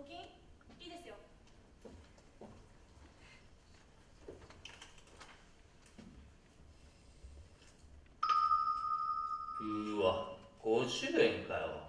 募金？いいですよ。うわ50円かよ。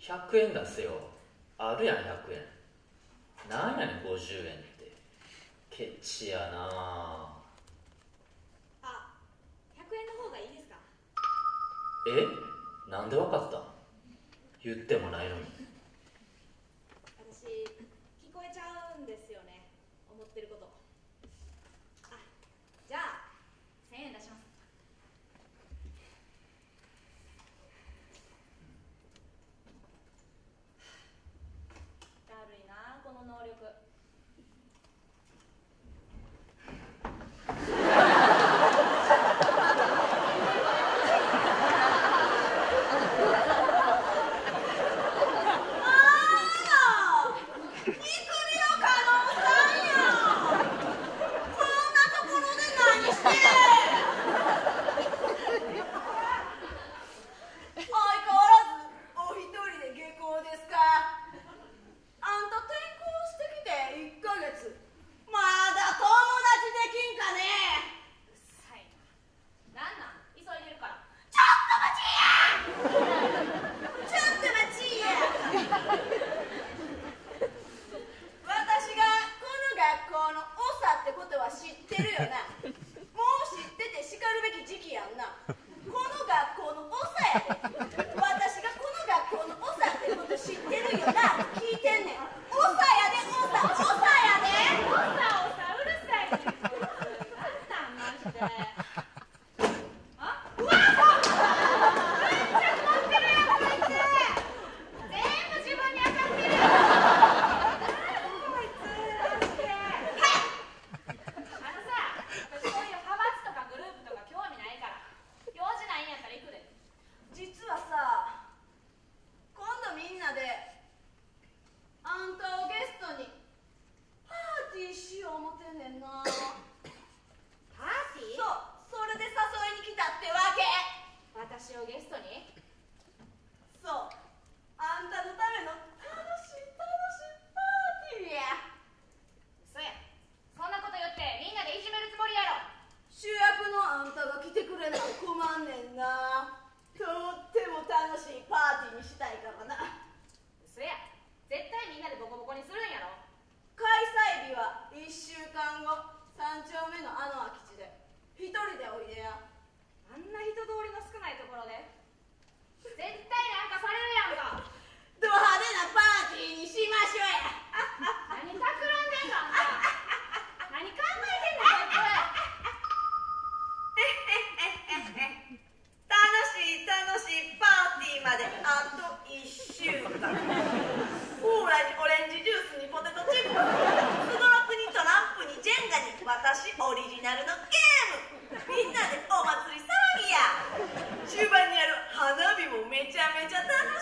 100円出せよ。あるやん100円。なんやねん50円って。ケチやな。あ100円の方がいいですか？え？なんでわかった言ってもないのに。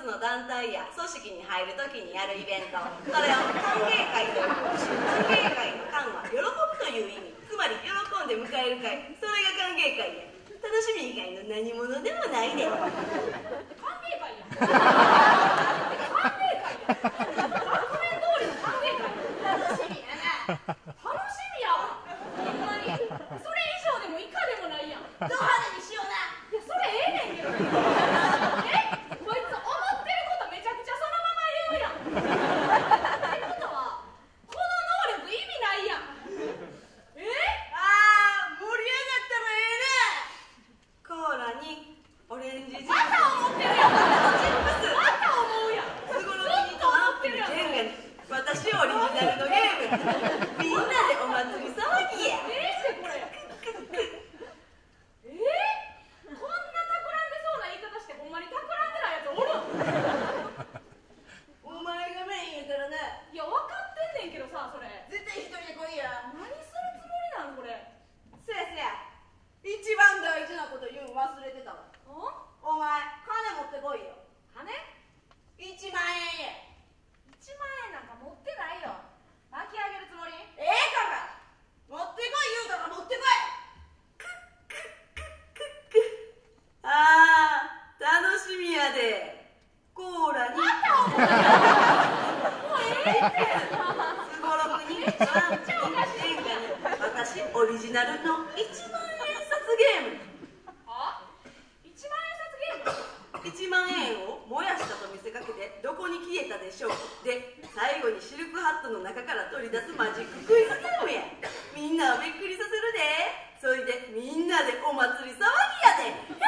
つの団体や組織に入るときにやるイベント。それを歓迎会と歓迎会の歓は喜ぶという意味。つまり喜んで迎える会。それが歓迎会や。楽しみ以外の何者でもないで歓迎会や。歓迎会や。学年通りの歓迎会や。楽しみやな。ナルの1万円札ゲーム。は1万円札ゲーム？1万円を燃やしたと見せかけてどこに消えたでしょう？で最後にシルクハットの中から取り出すマジッククイズゲームや。みんなをびっくりさせるで。それでみんなでお祭り騒ぎやで。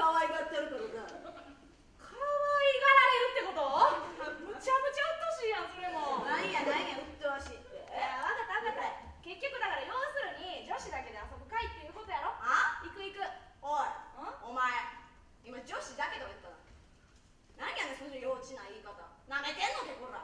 可愛がってるからさ可愛がられるってこと？むちゃむちゃうっとしいやんそれも。なんやなんやうっとうしいって。いや分かった分かった。結局だから要するに女子だけで遊ぶいっていうことやろ？あ？行く行く。おいお前今女子だけとか言ったな何やねんその幼稚な言い方。なめてんのけこら。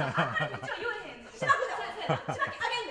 俺给你挣一块钱谁要跟你回来谁要跟你回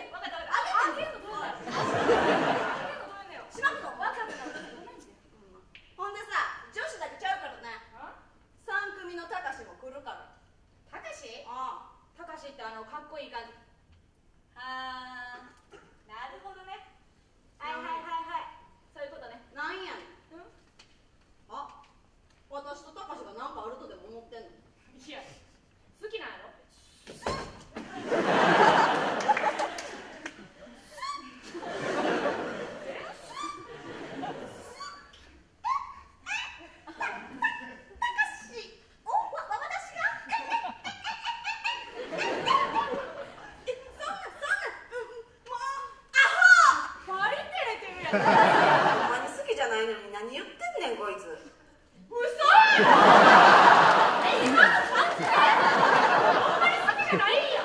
ほんまに好きじゃないのに何言ってんねんこいつ。嘘え今のマジでほんまに好きじゃないんや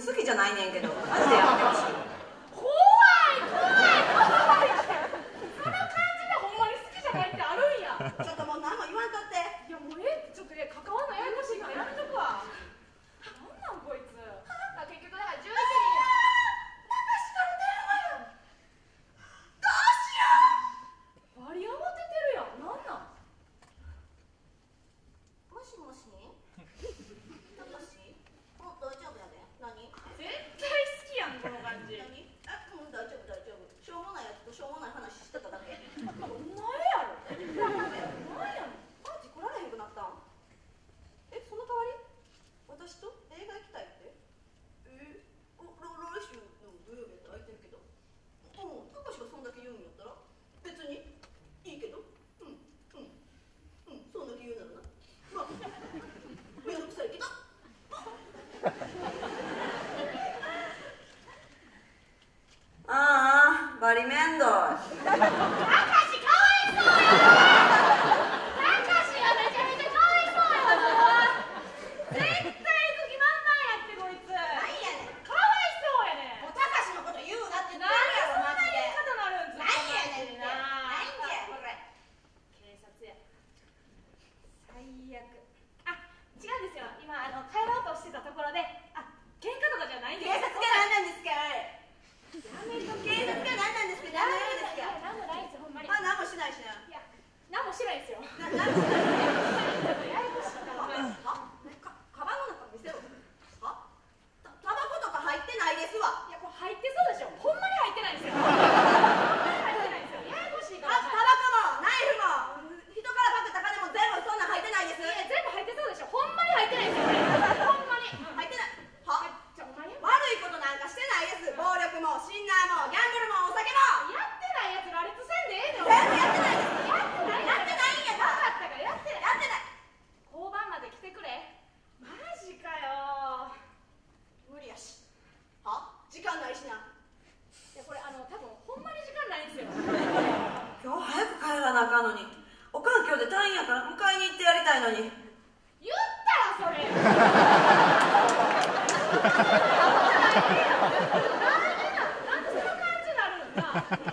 好きじゃないねん。けどマジでやてほしい怖い怖い怖い。その感じでほんまに好きじゃないってあるんや。ちょっともう悪。あ違うんですよ。今あの帰ろうとしてたところであ喧嘩とかじゃないんです警察が何なんですかやめと警察が何なんですか。何なんですか。何もないですほんまに。あ何もしないしな。いいや何もしないですよ。何もしない。ですよなのに。おかん今日で退院やから迎えに行ってやりたいのに。言ったらそれなんでなんでそ感じなるんだ